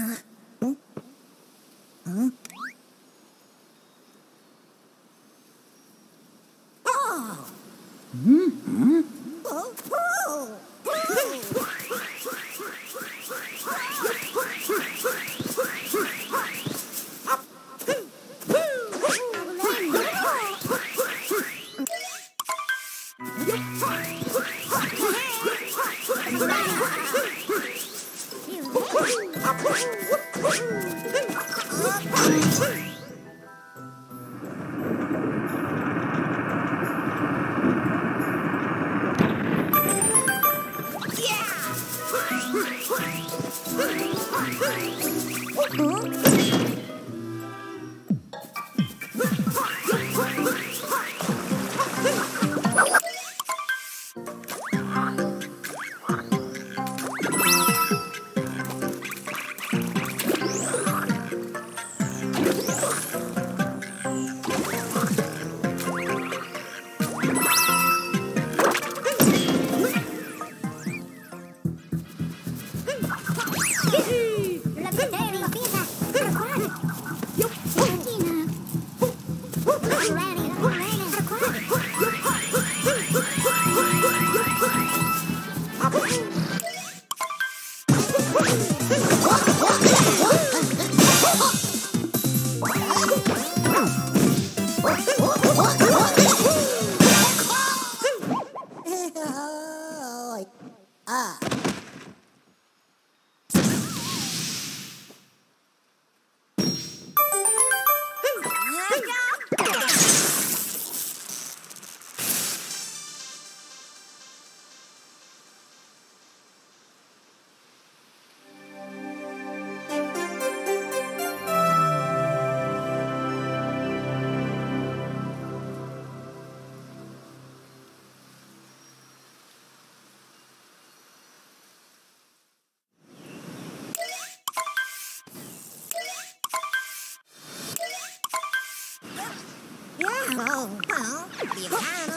La Yeah, well. Oh,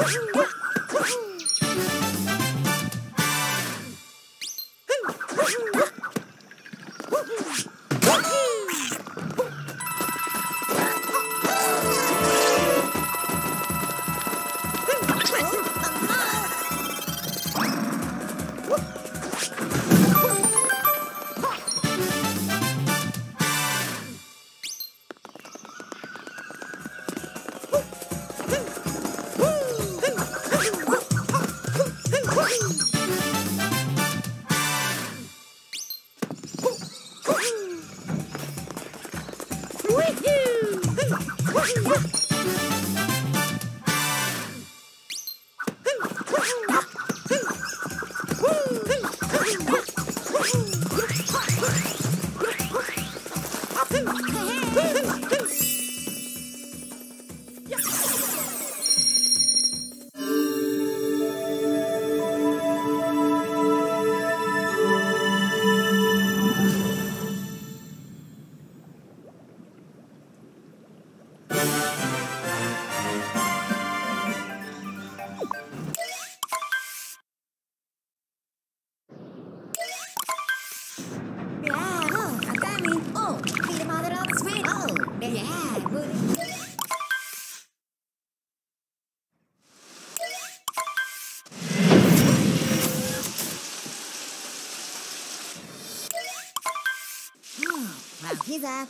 Woo! well,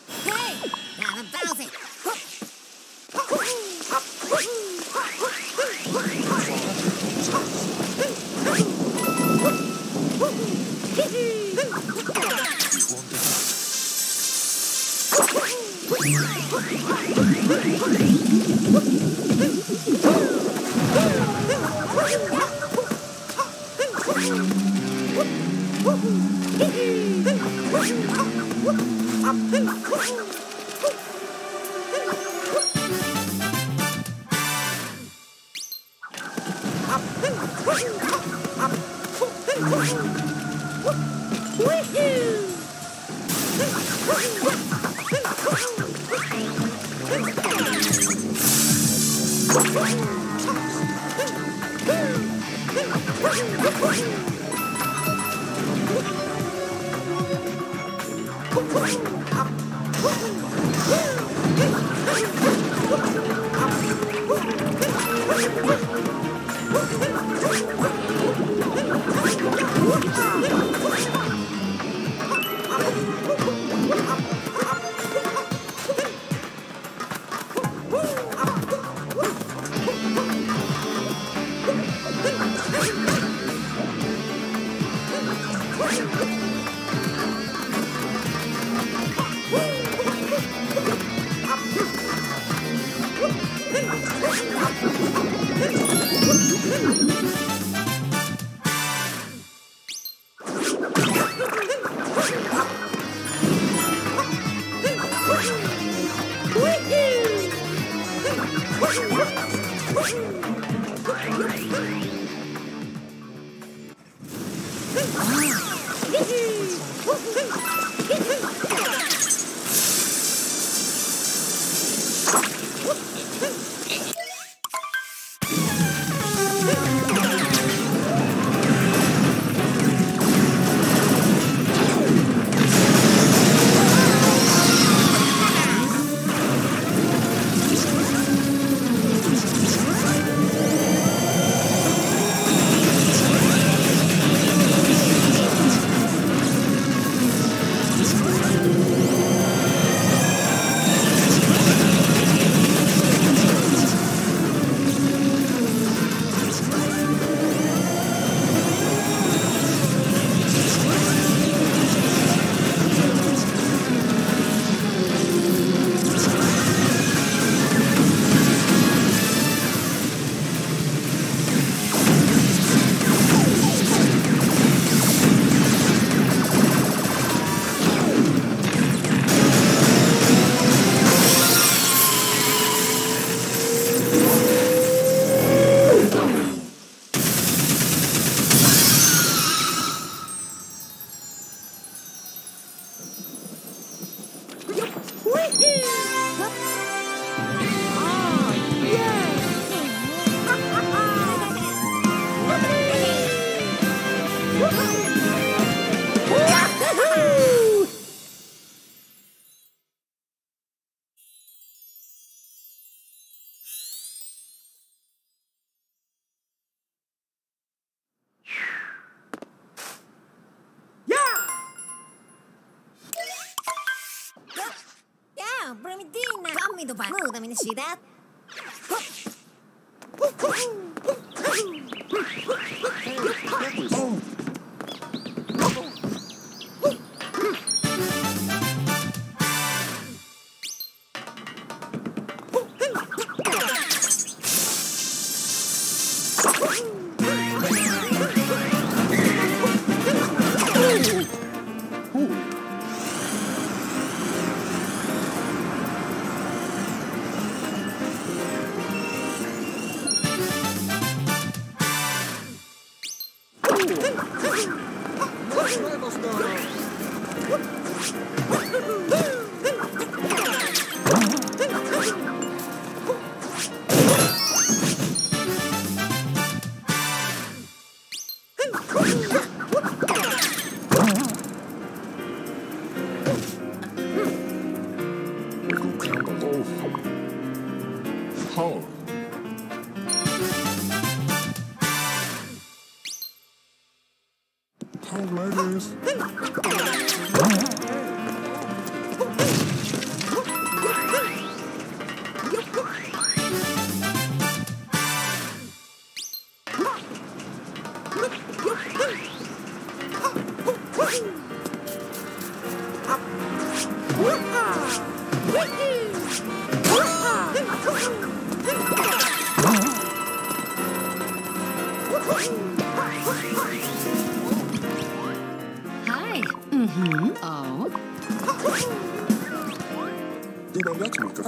let me see that.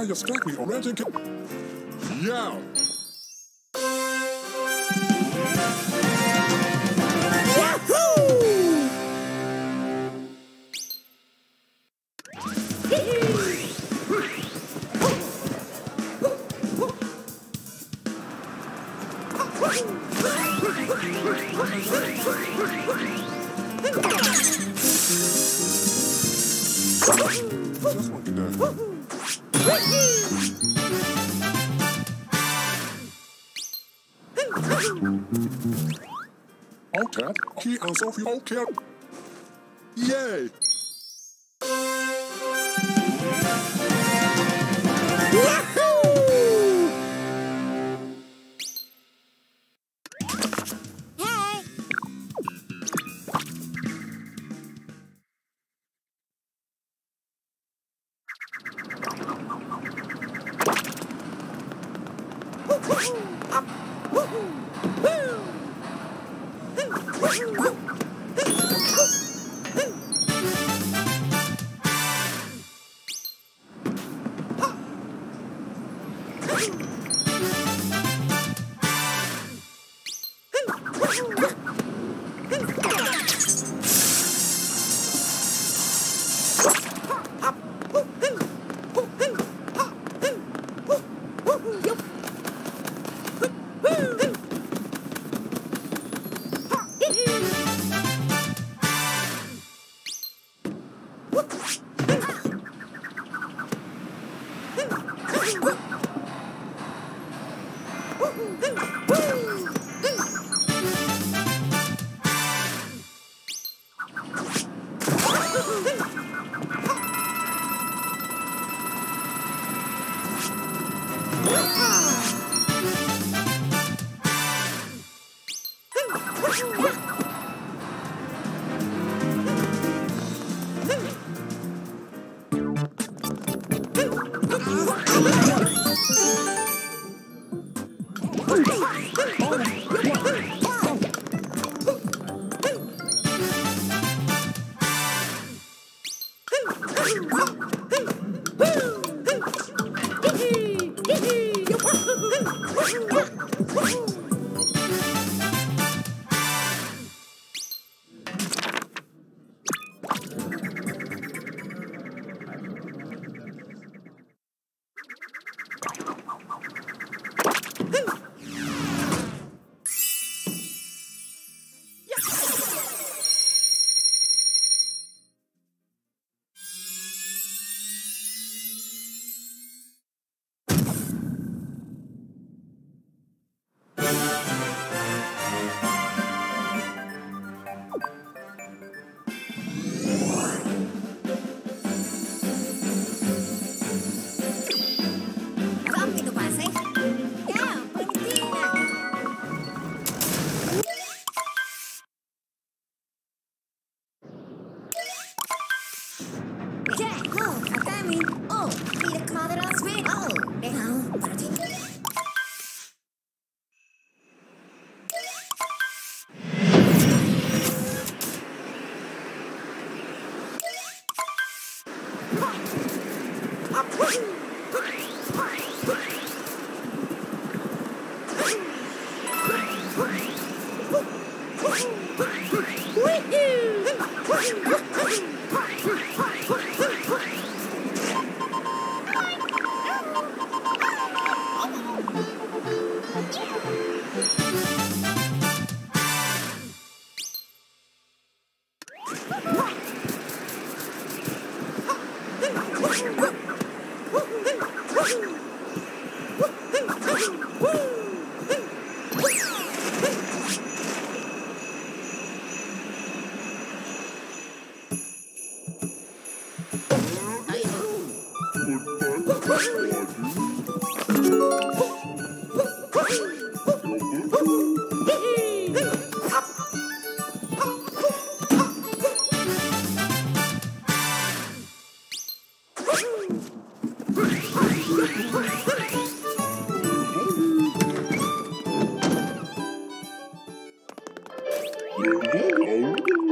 I have strictly renting. you can Oh,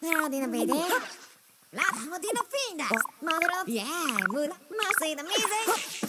Howdy, baby. Gaan we die nog vinden. Mother of yeah, moeder. Maar zie de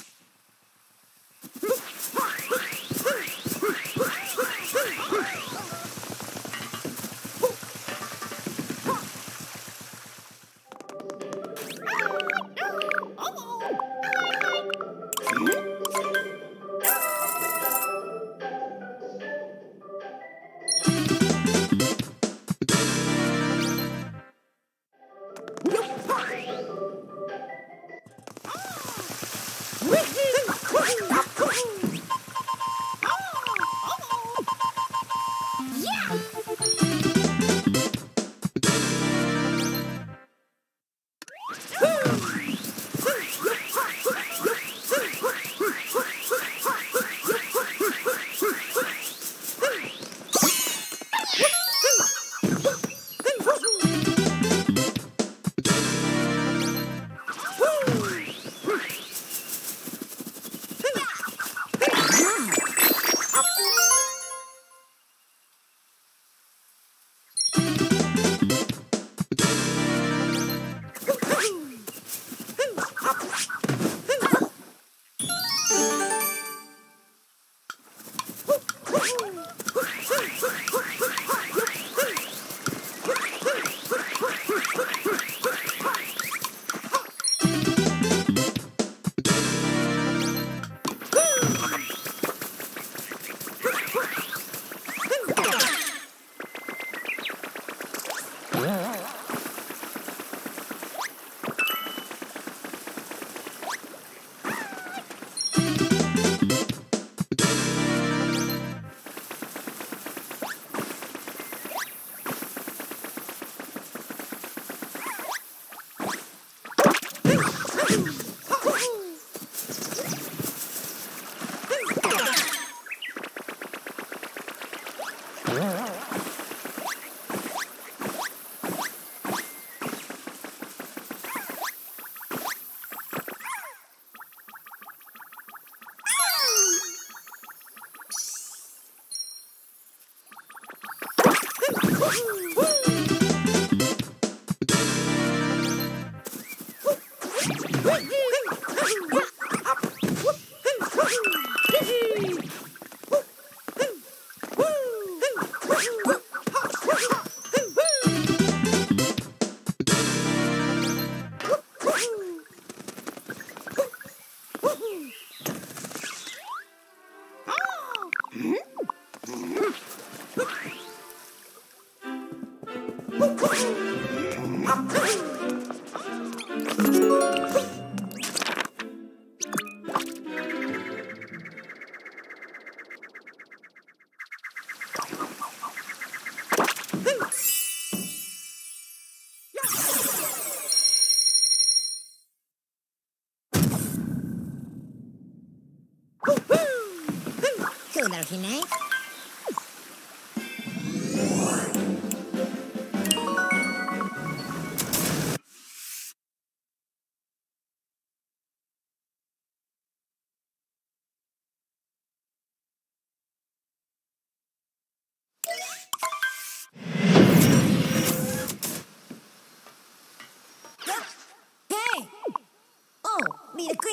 Woo! おう見るく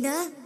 보이나?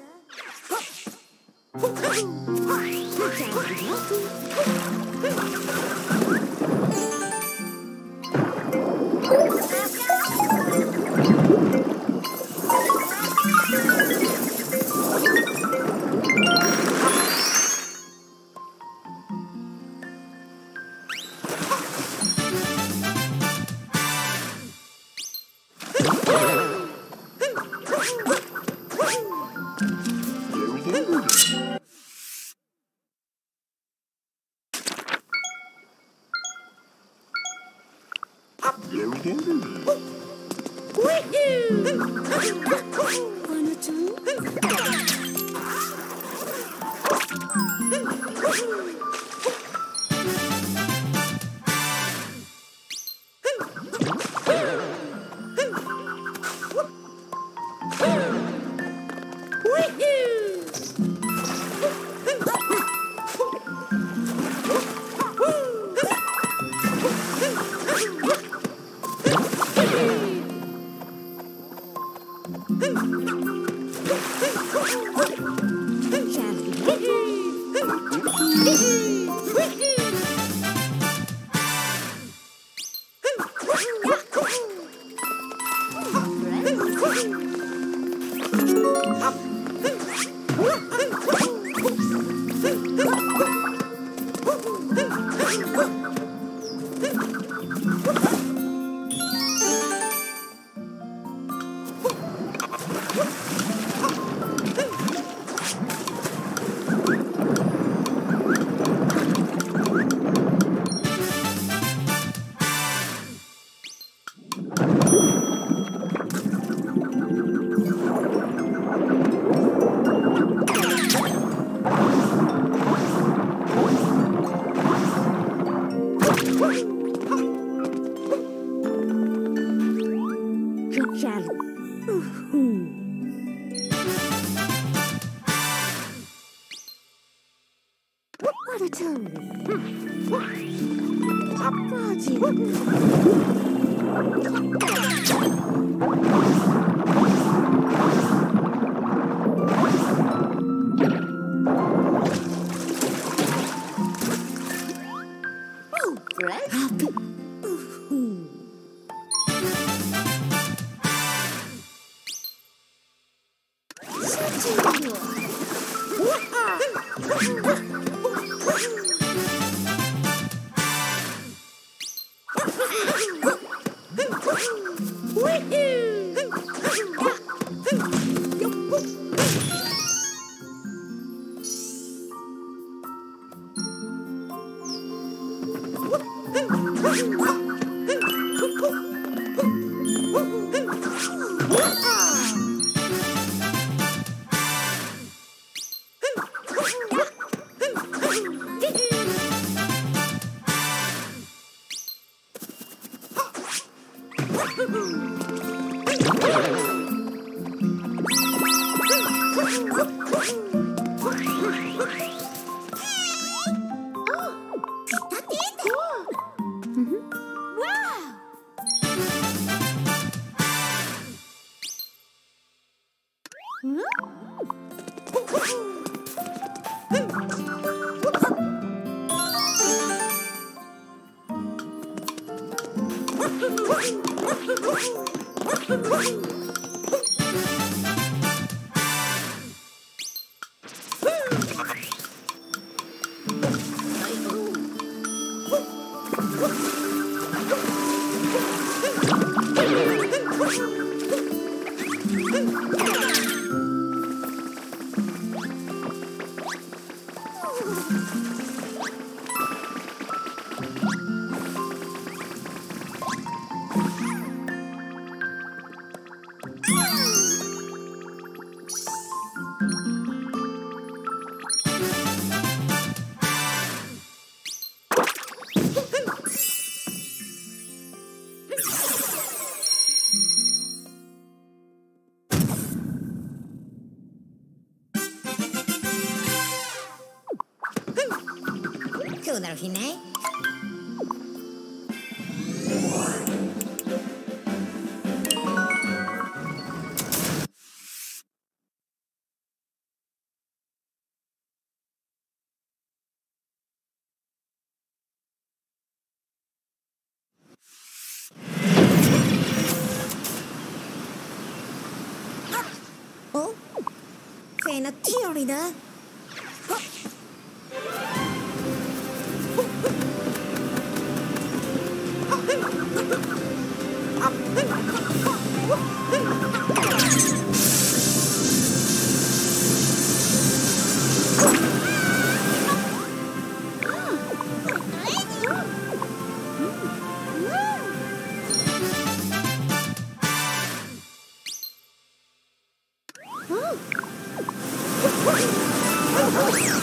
だろひねお Let's go.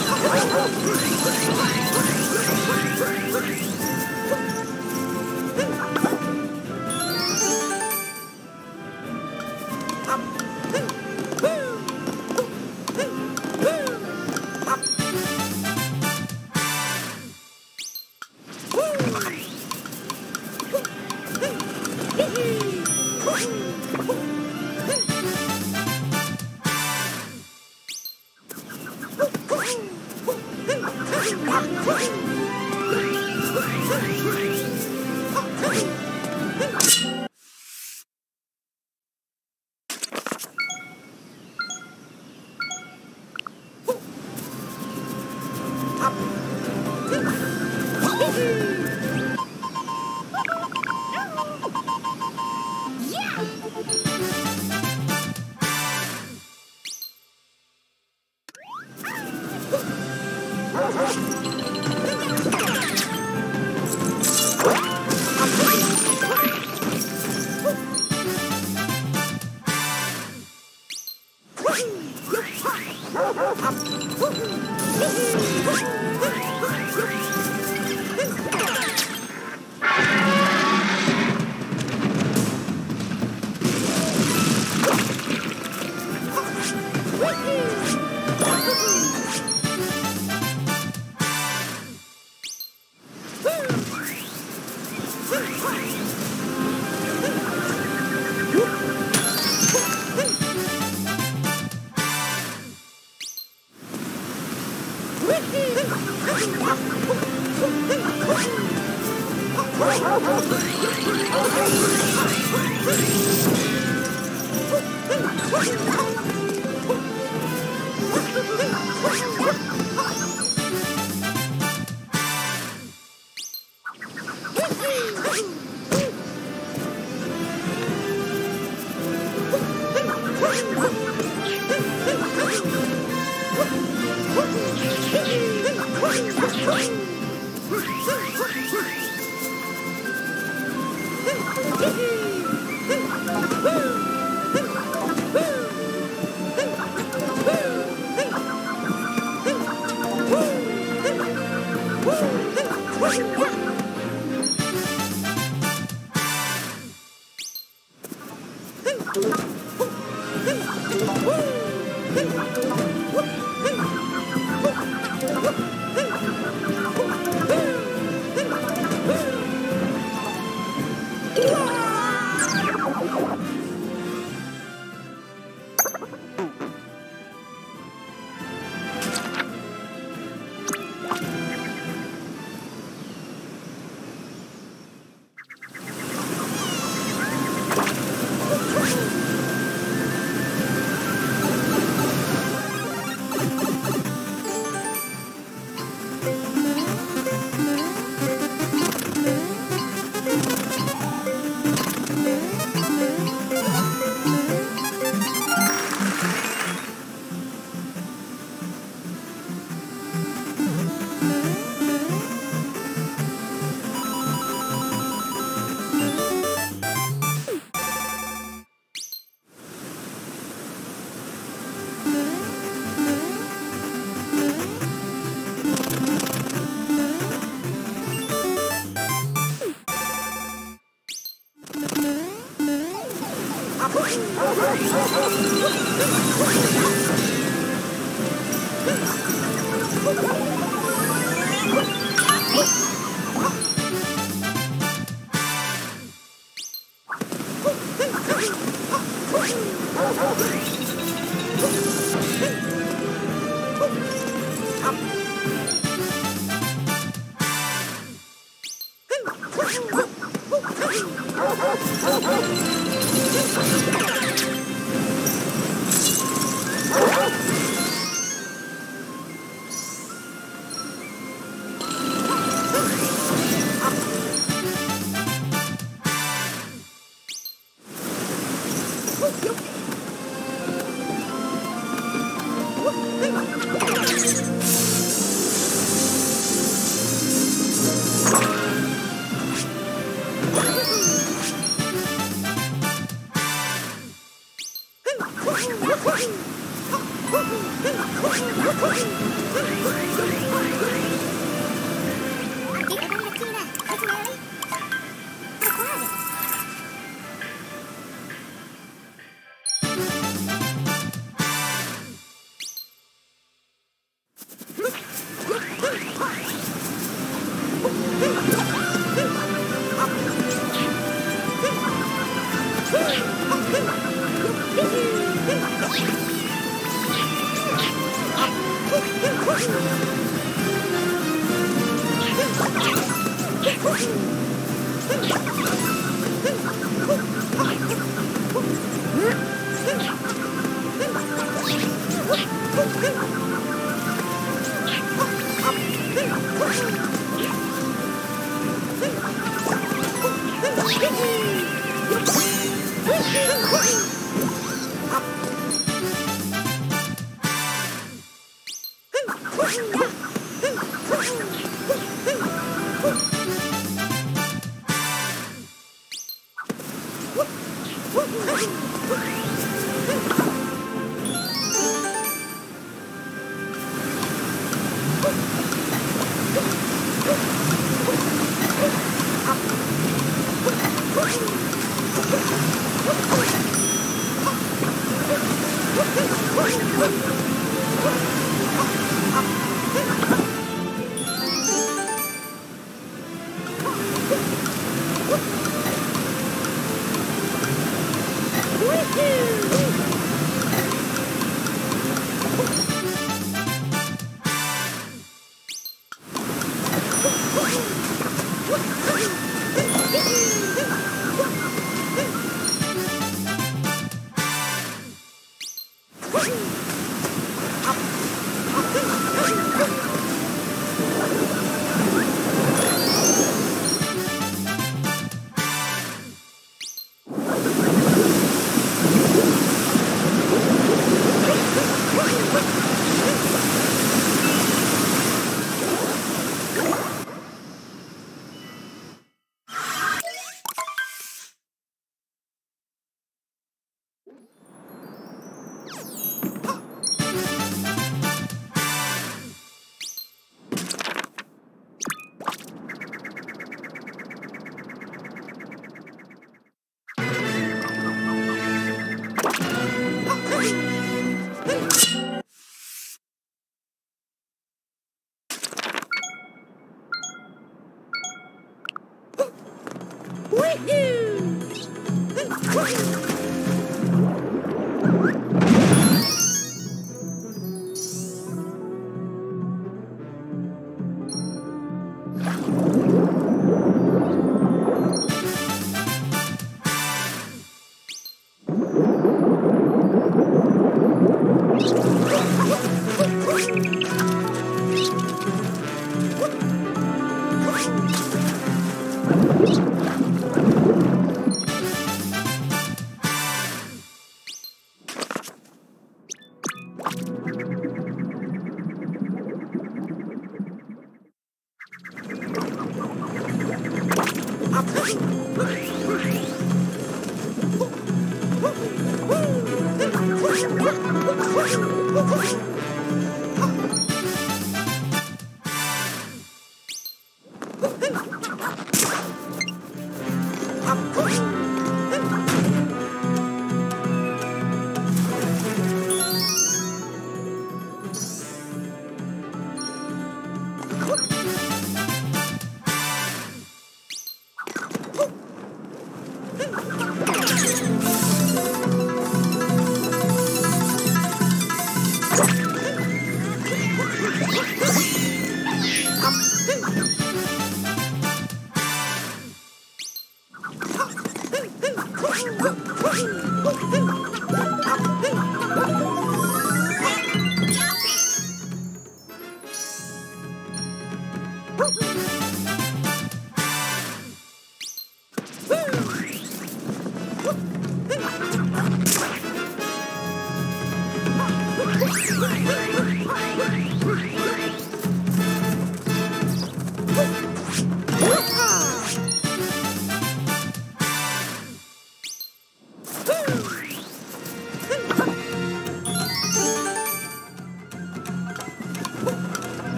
Ha ha ha!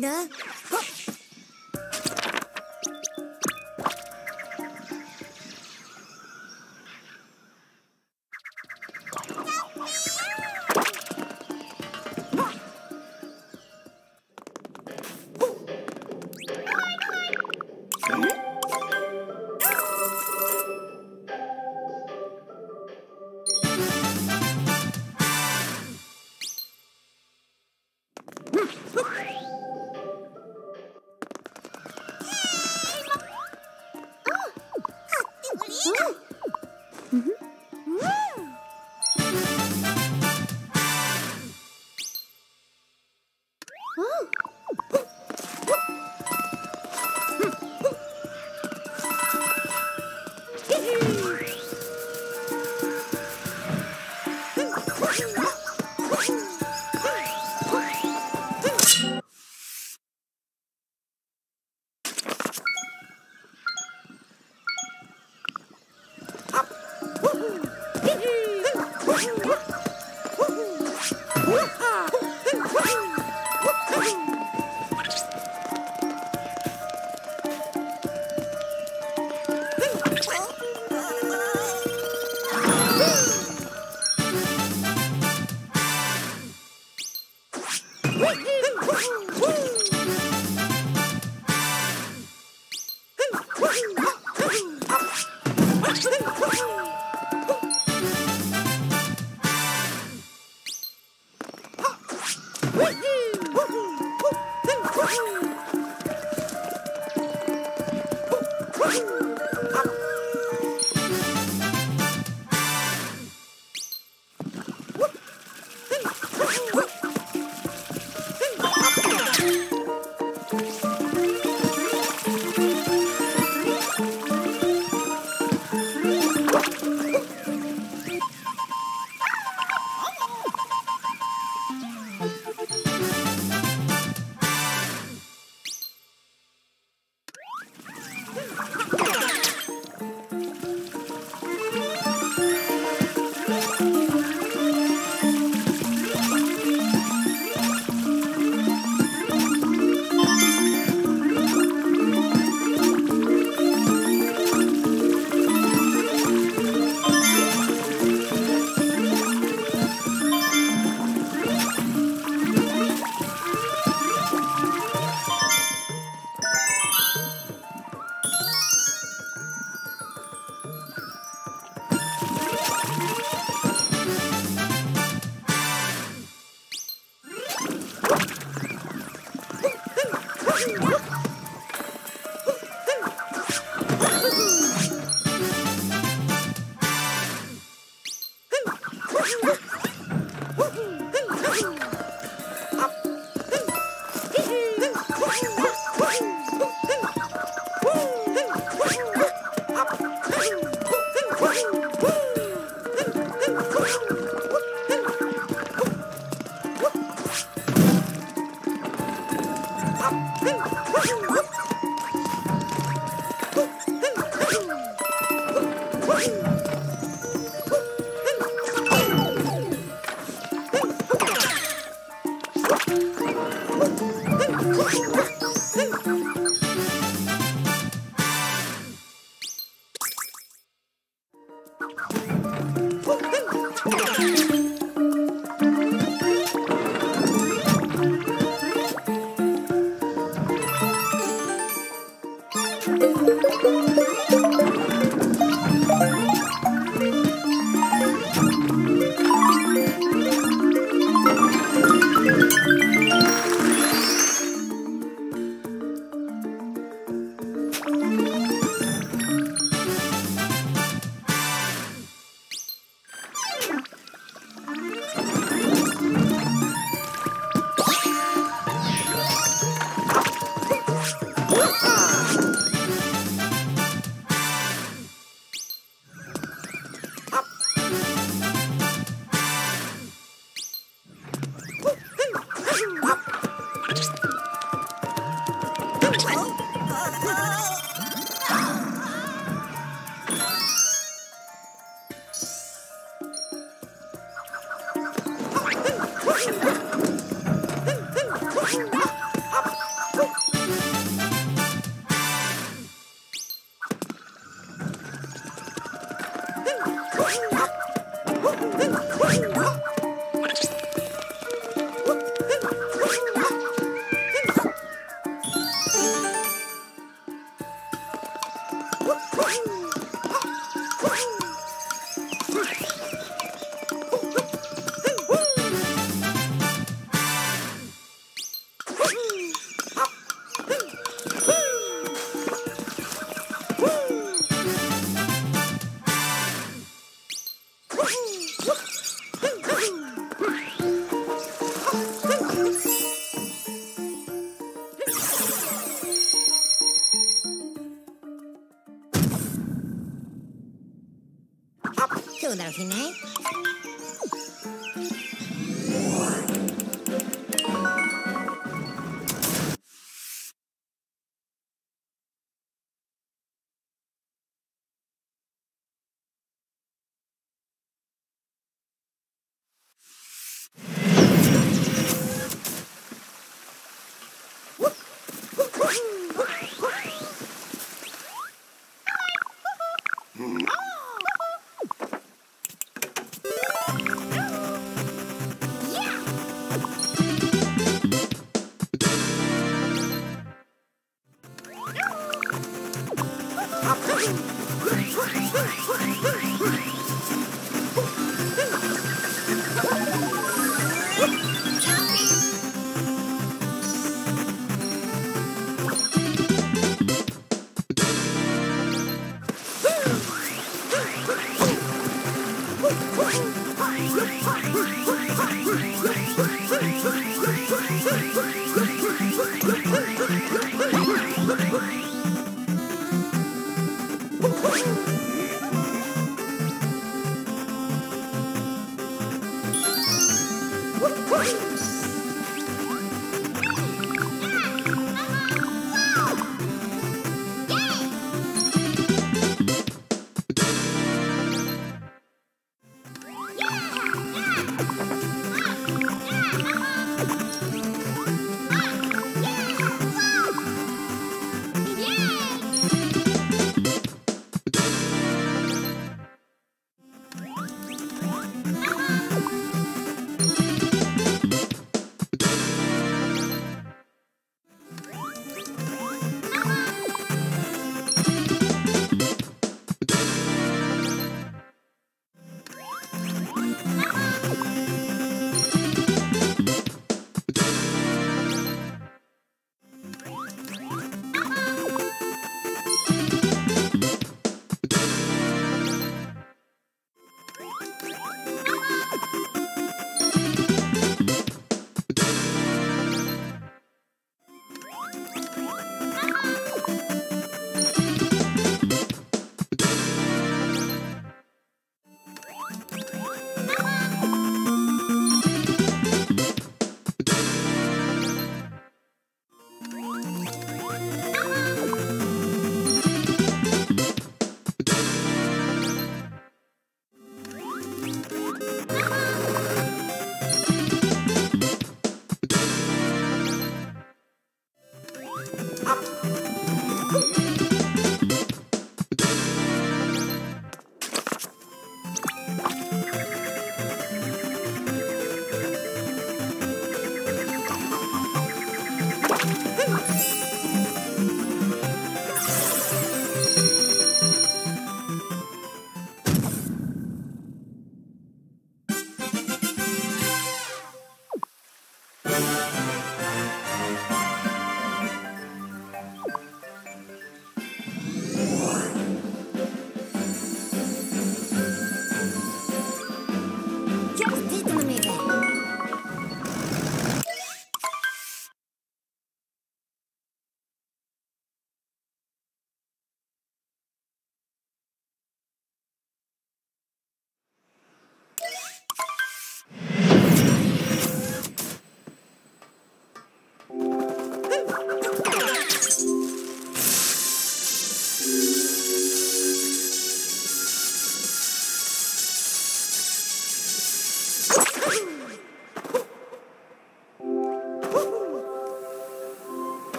nữa.